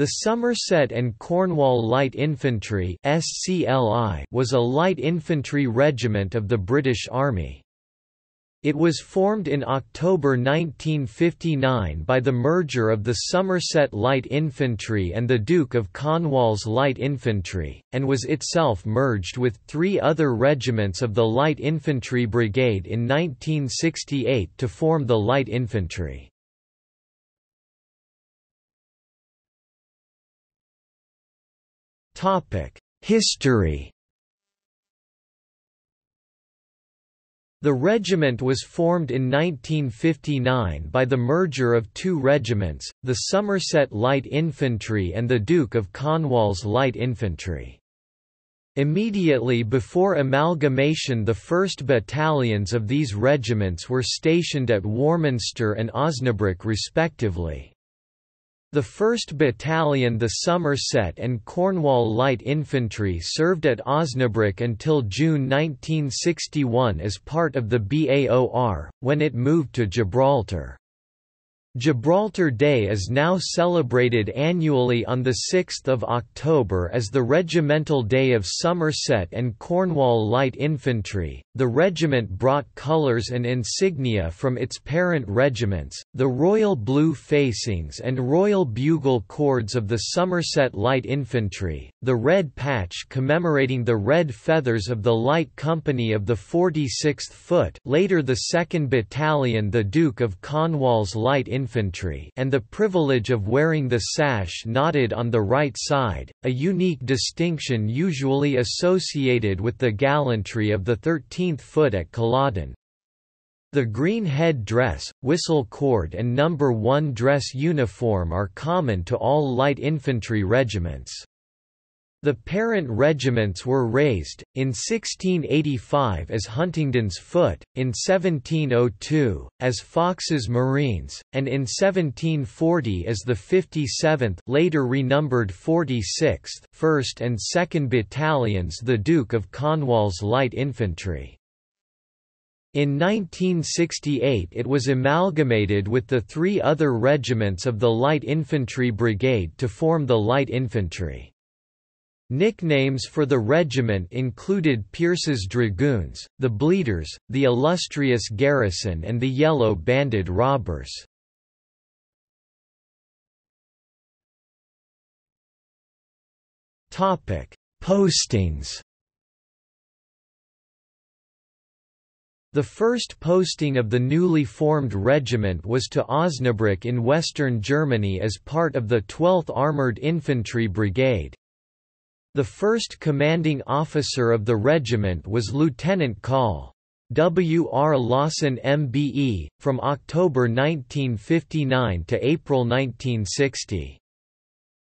The Somerset and Cornwall Light Infantry was a light infantry regiment of the British Army. It was formed in October 1959 by the merger of the Somerset Light Infantry and the Duke of Cornwall's Light Infantry, and was itself merged with three other regiments of the Light Infantry Brigade in 1968 to form the Light Infantry. History The regiment was formed in 1959 by the merger of two regiments, the Somerset Light Infantry and the Duke of Cornwall's Light Infantry. Immediately before amalgamation the 1st battalions of these regiments were stationed at Warminster and Osnabrück respectively. The 1st Battalion the Somerset and Cornwall Light Infantry served at Osnabrück until June 1961 as part of the BAOR, when it moved to Gibraltar. Gibraltar Day is now celebrated annually on 6 October as the Regimental Day of Somerset and Cornwall Light Infantry. The regiment brought colours and insignia from its parent regiments, the Royal Blue Facings and Royal Bugle Cords of the Somerset Light Infantry, the red patch commemorating the red feathers of the Light Company of the 46th Foot later the 2nd Battalion the Duke of Cornwall's Light Infantry infantry and the privilege of wearing the sash knotted on the right side, a unique distinction usually associated with the gallantry of the 13th foot at Culloden. The green head dress, whistle cord and number 1 dress uniform are common to all light infantry regiments. The parent regiments were raised, in 1685 as Huntingdon's Foot, in 1702, as Fox's Marines, and in 1740 as the 57th later renumbered 46th 1st and 2nd Battalions the Duke of Cornwall's Light Infantry. In 1968 it was amalgamated with the three other regiments of the Light Infantry Brigade to form the Light Infantry. Nicknames for the regiment included Pierce's Dragoons, the Bleeders, the Illustrious Garrison and the Yellow Banded Robbers. Postings The first posting of the newly formed regiment was to Osnabrück in western Germany as part of the 12th Armoured Infantry Brigade. The first commanding officer of the regiment was Lieutenant Col. W. R. Lawson MBE, from October 1959 to April 1960.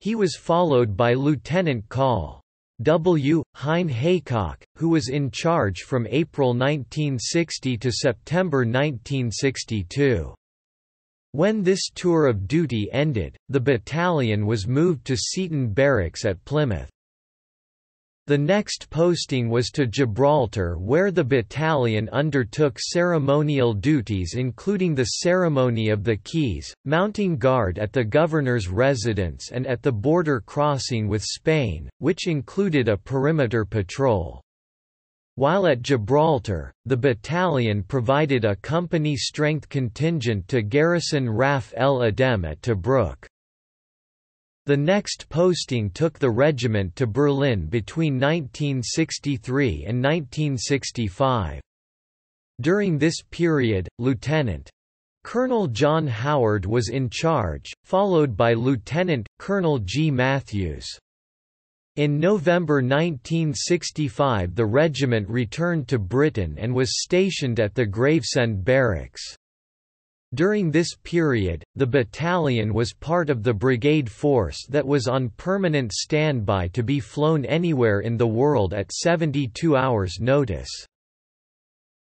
He was followed by Lieutenant Col. W. Hein Haycock, who was in charge from April 1960 to September 1962. When this tour of duty ended, the battalion was moved to Seaton Barracks at Plymouth. The next posting was to Gibraltar where the battalion undertook ceremonial duties including the ceremony of the keys, mounting guard at the governor's residence and at the border crossing with Spain, which included a perimeter patrol. While at Gibraltar, the battalion provided a company strength contingent to garrison Raf el Adem at Tobruk. The next posting took the regiment to Berlin between 1963 and 1965. During this period, Lieutenant. Colonel John Howard was in charge, followed by Lieutenant Colonel G. Matthews. In November 1965 the regiment returned to Britain and was stationed at the Gravesend Barracks. During this period, the battalion was part of the brigade force that was on permanent standby to be flown anywhere in the world at 72 hours' notice.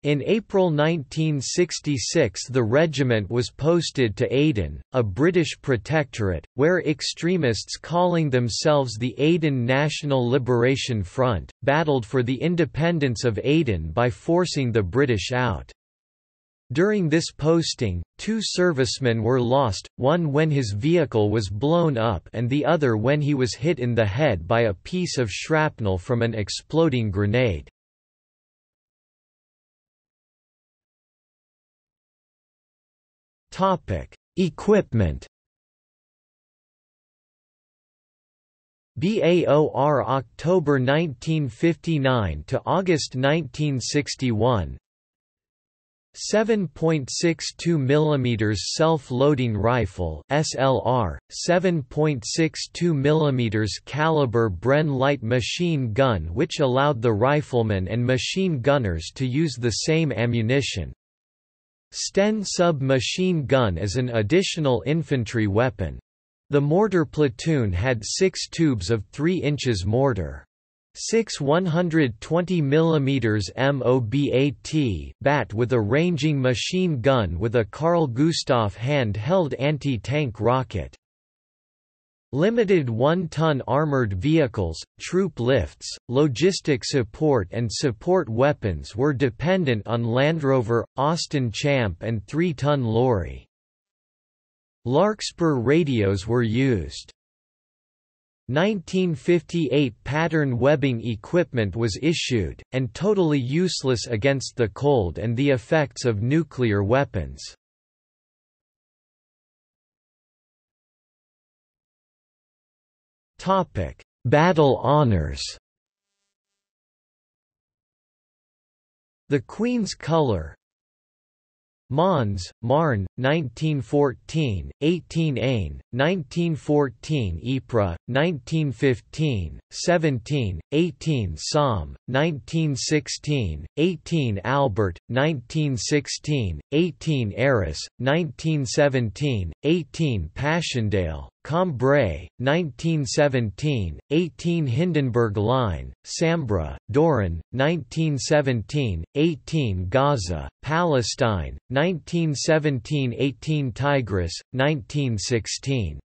In April 1966 the regiment was posted to Aden, a British protectorate, where extremists calling themselves the Aden National Liberation Front, battled for the independence of Aden by forcing the British out. During this posting, two servicemen were lost, one when his vehicle was blown up and the other when he was hit in the head by a piece of shrapnel from an exploding grenade. Equipment BAOR October 1959 to August 1961 7.62 mm self-loading rifle SLR 7.62 mm caliber Bren light machine gun which allowed the riflemen and machine gunners to use the same ammunition Sten sub-machine gun as an additional infantry weapon the mortar platoon had six tubes of 3 inches mortar. Six 120 mm MOBAT bat with a ranging machine gun with a Carl Gustaf hand-held anti-tank rocket. Limited one-ton armored vehicles, troop lifts, logistic support and support weapons were dependent on Landrover, Austin Champ and 3-ton lorry. Larkspur radios were used. 1958 pattern webbing equipment was issued, and totally useless against the cold and the effects of nuclear weapons. Battle honors The Queen's Color Mons, Marne, 1914, 18 Ain, 1914 Ypres, 1915, 17, 18 Somme, 1916, 18 Albert, 1916, 18 Arras, 1917, 18 Passchendaele, Cambrai, 1917, 18 Hindenburg Line, Sambre, Doiran, 1917, 18 Gaza, Palestine, 1917–18 Tigris, 1916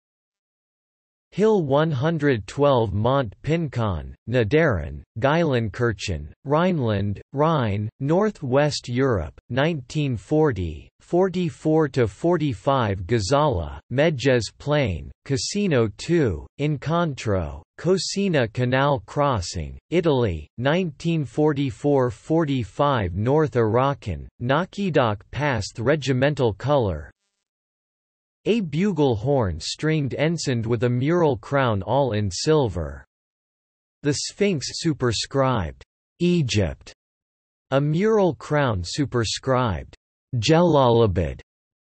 Hill 112 Mont Pincon, Niederrhein, Geilenkirchen, Rhineland, Rhine, Northwest Europe, 1940, 44–45 Gazala, Medjez Plain, Cassino II, Incontro, Cosina Canal Crossing, Italy, 1944–45 North Arakan, Nakhidak Pass Regimental Color, a bugle horn stringed ensigned with a mural crown all in silver. The Sphinx superscribed, Egypt. A mural crown superscribed, Jalalabad.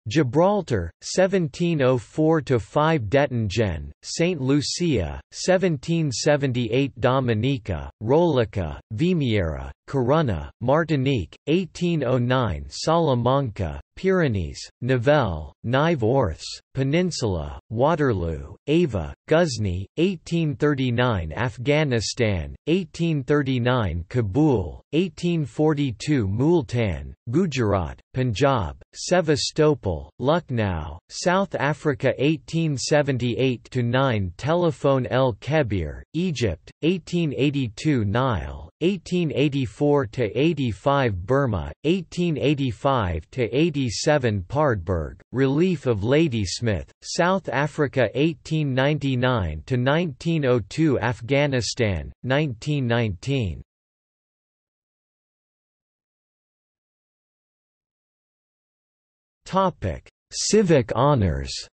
Gibraltar, 1704–5 Dettingen, St. Lucia, 1778 Dominica, Rolica, Vimiera, Corunna, Martinique, 1809 Salamanca, Pyrenees, Nivelle, Nive Orthes, Peninsula, Waterloo, Ava, Ghuzni, 1839 Afghanistan, 1839 Kabul, 1842 Multan, Gujarat, Punjab, Sevastopol, Lucknow, South Africa 1878–9 Telephone El Kebir, Egypt, 1882 Nile, 1884–85 Burma, 1885–87 Paardeberg, Relief of Ladysmith, South Africa 1899 to 1902 Afghanistan, 1919 Civic honors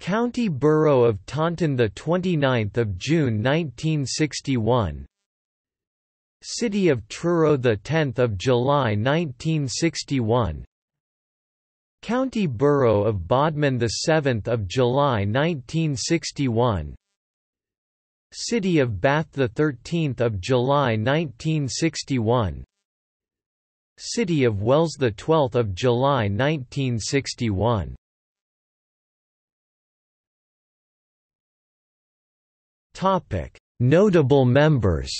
County Borough of Taunton the 29th of June 1961 City of Truro the 10th of July 1961 County Borough of Bodmin the 7th of July 1961 City of Bath the 13th of July 1961 City of Wells the 12th of July 1961 Notable members.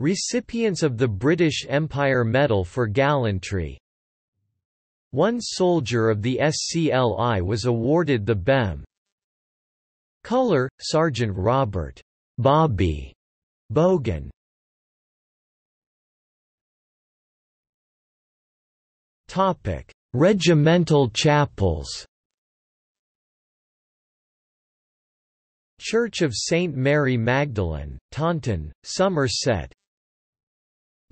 Recipients of the British Empire Medal for Gallantry. One soldier of the SCLI was awarded the BEM. Color: Sergeant Robert Bobby Bogan Regimental chapels Church of St. Mary Magdalene, Taunton, Somerset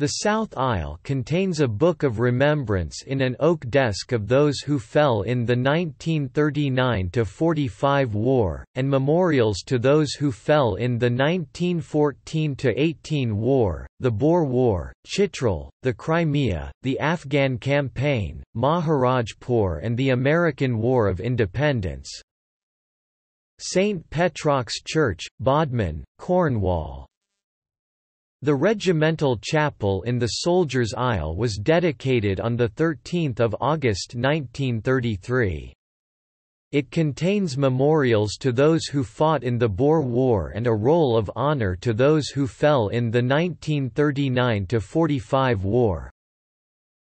the South Aisle contains a book of remembrance in an oak desk of those who fell in the 1939–45 war, and memorials to those who fell in the 1914–18 war, the Boer War, Chitral, the Crimea, the Afghan Campaign, Maharajpur and the American War of Independence. St. Petrock's Church, Bodmin, Cornwall the regimental chapel in the Soldiers' Aisle was dedicated on 13 August 1933. It contains memorials to those who fought in the Boer War and a roll of honour to those who fell in the 1939–45 war.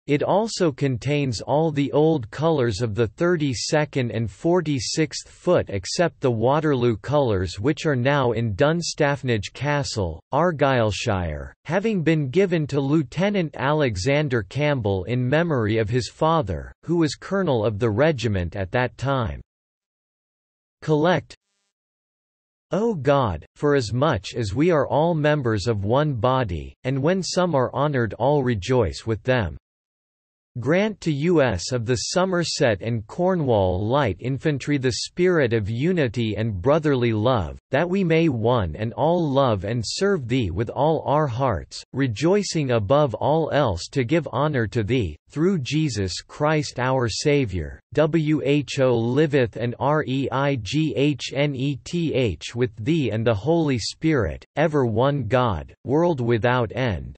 It also contains all the old colours of the 32nd and 46th Foot except the Waterloo colours which are now in Dunstaffnage Castle, Argyllshire, having been given to Lieutenant Alexander Campbell in memory of his father, who was colonel of the regiment at that time. Collect O God, for as much as we are all members of one body, and when some are honoured all rejoice with them. Grant to U.S. of the Somerset and Cornwall Light Infantry the spirit of unity and brotherly love, that we may one and all love and serve Thee with all our hearts, rejoicing above all else to give honor to Thee, through Jesus Christ our Saviour. Who liveth and reigneth with Thee and the Holy Spirit, ever one God, world without end.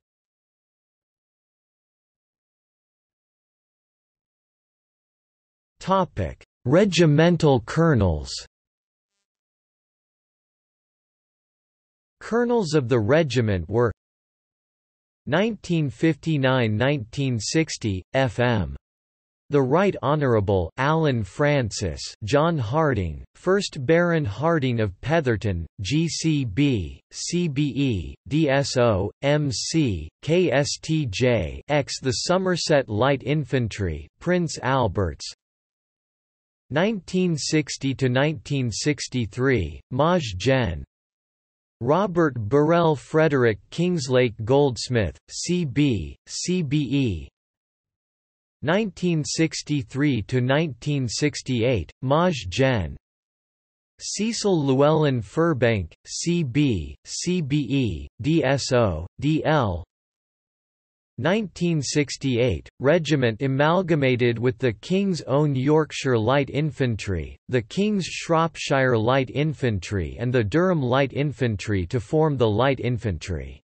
Topic: Regimental colonels. Colonels of the regiment were 1959–1960 FM the Right Honourable Alan Francis John Harding, 1st Baron Harding of Petherton, GCB, CBE, DSO, MC, KSTJ X the Somerset Light Infantry Prince Alberts 1960–1963, Maj Gen. Robert Burrell Frederick Kingslake Goldsmith, C.B., CBE 1963–1968, Maj Gen. Cecil Llewellyn Furbank, C.B., CBE, DSO, DL 1968, regiment amalgamated with the King's Own Yorkshire Light Infantry, the King's Shropshire Light Infantry and the Durham Light Infantry to form the Light Infantry.